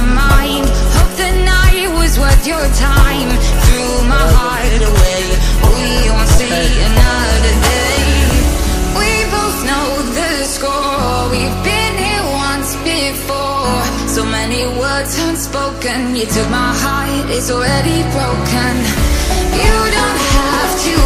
mind Hope the night was worth your time. Threw my heart away We won't see another day. We both know the score. We've been here once before. So many words unspoken. You took my heart, it's already broken. You don't have to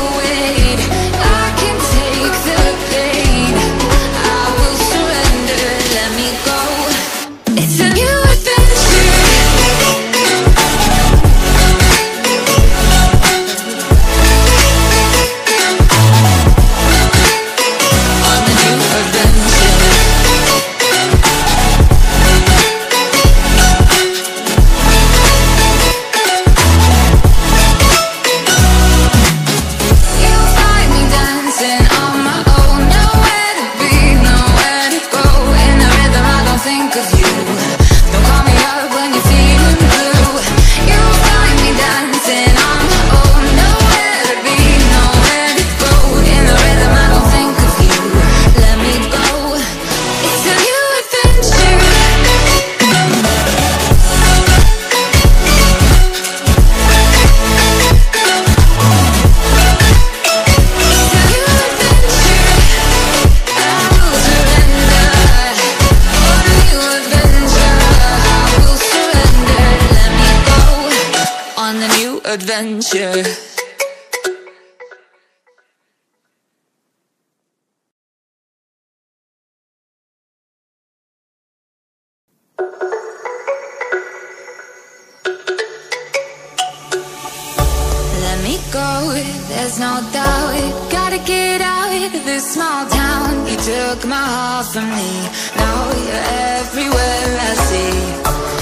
go, there's no doubt. Gotta get out of this small town. You took my heart from me. Now you're everywhere I see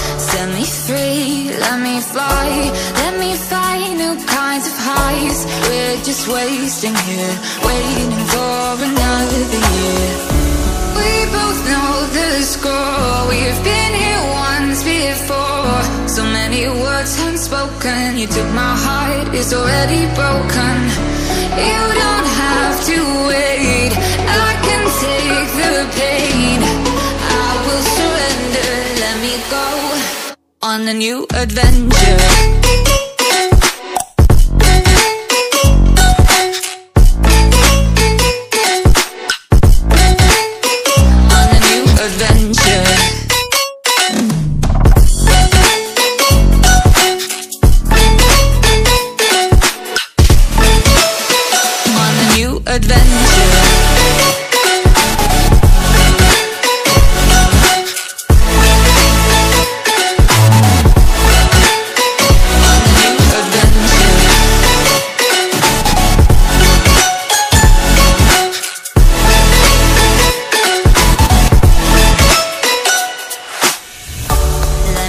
Set me free, let me fly Let me find new kinds of highs. We're just wasting here Waiting for another year. We both know the score. We've been here once before. So many words unspoken You took my heart, it's already broken. You don't have to On a new adventure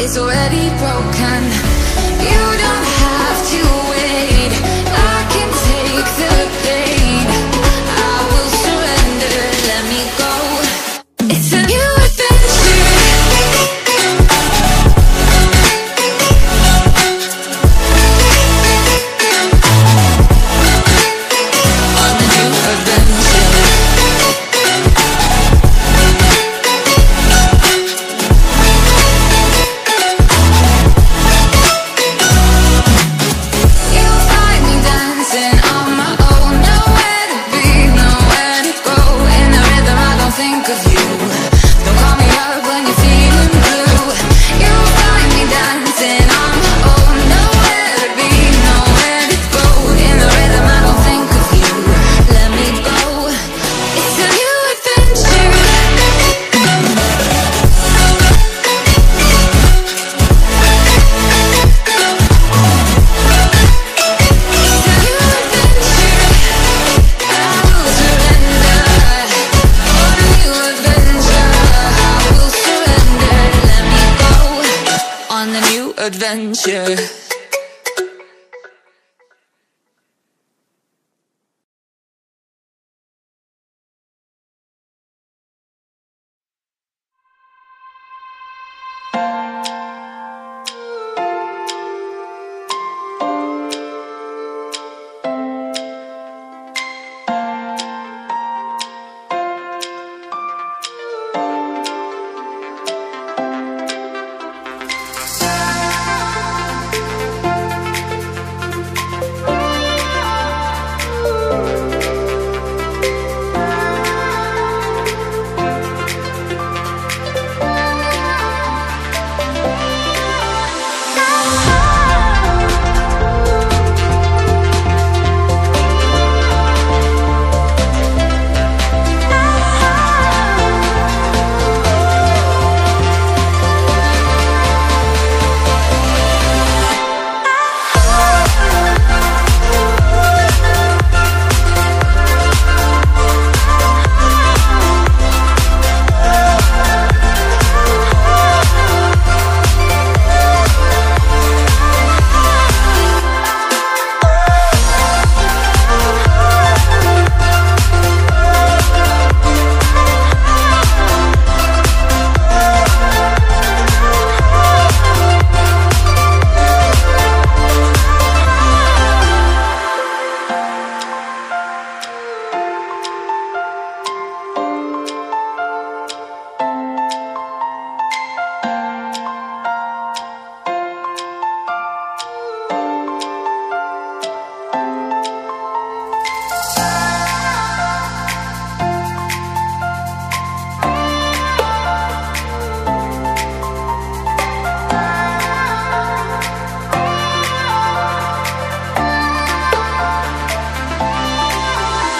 it's already broken adventure